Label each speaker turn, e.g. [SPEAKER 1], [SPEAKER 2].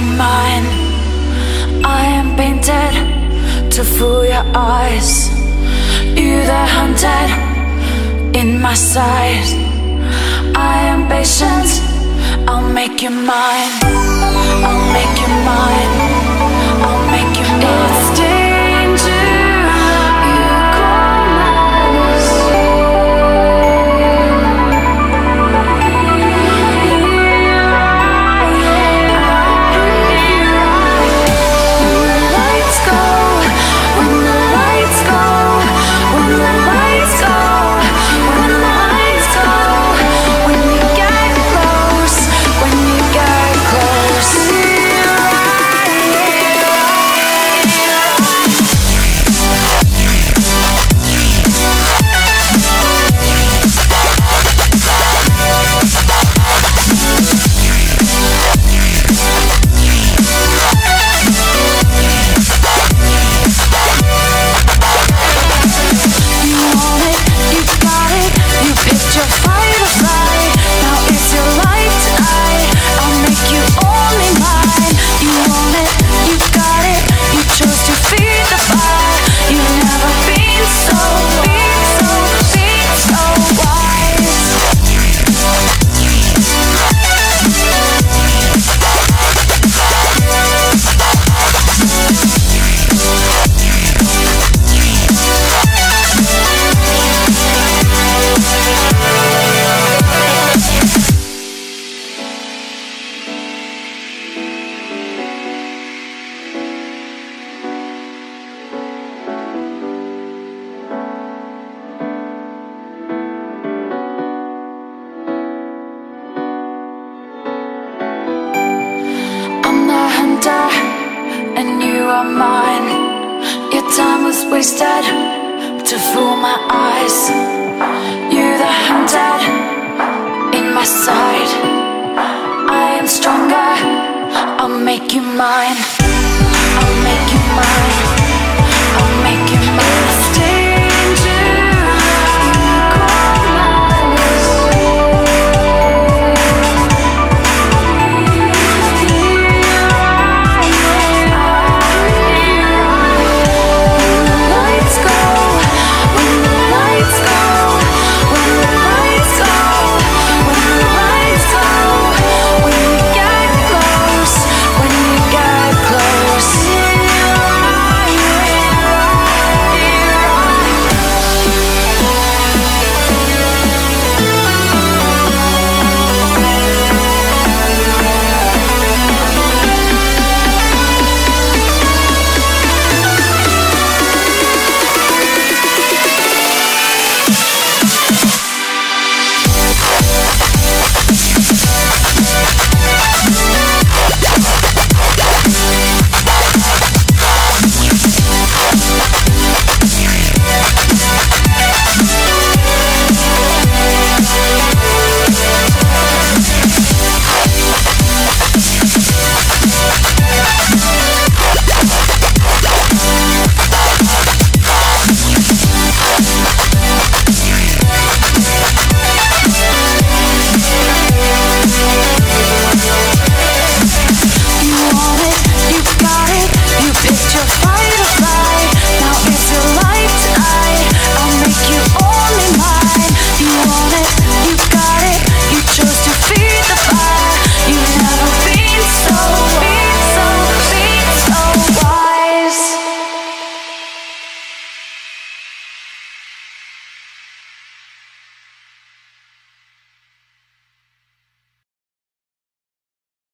[SPEAKER 1] are mine. I am painted to fool your eyes. You the hunted in my sight. I am patient. I'll make you mine. I'll make you mine. Are mine. Your time was wasted to fool my eyes. You the hunted in my sight. I am stronger. I'll make you mine.